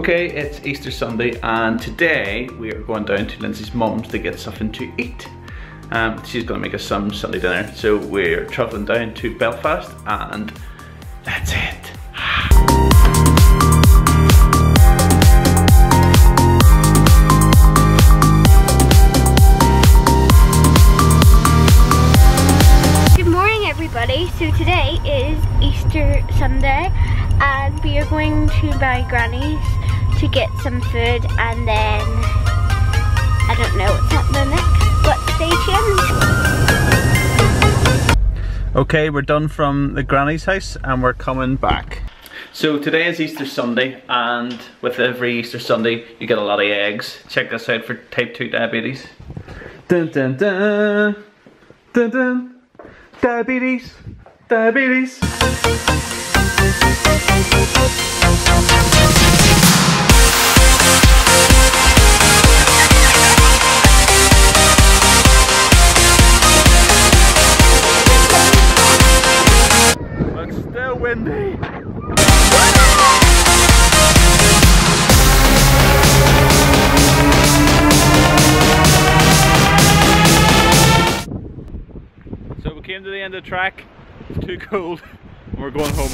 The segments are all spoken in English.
Okay, it's Easter Sunday and today we are going down to Lindsay's mum's to get something to eat. Um, she's gonna make us some Sunday dinner. So we're traveling down to Belfast and that's it. Good morning everybody. So today is Easter Sunday and we are going to my granny's to get some food and then I don't know what's happening next but stay tuned. Okay, we're done from the granny's house and we're coming back. So today is Easter Sunday and with every Easter Sunday you get a lot of eggs. Check this out for type 2 diabetes. Dun dun dun dun dun diabetes diabetes. Windy. So we came to the end of the track. It's too cold. And we're going home.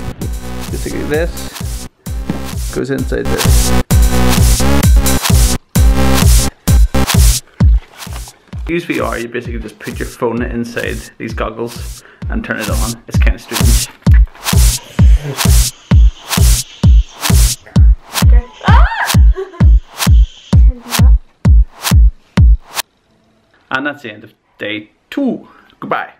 Basically this goes inside this. Use VR, you basically just put your phone inside these goggles and turn it on. It's kind of strange. Ah! And that's the end of day two. Goodbye.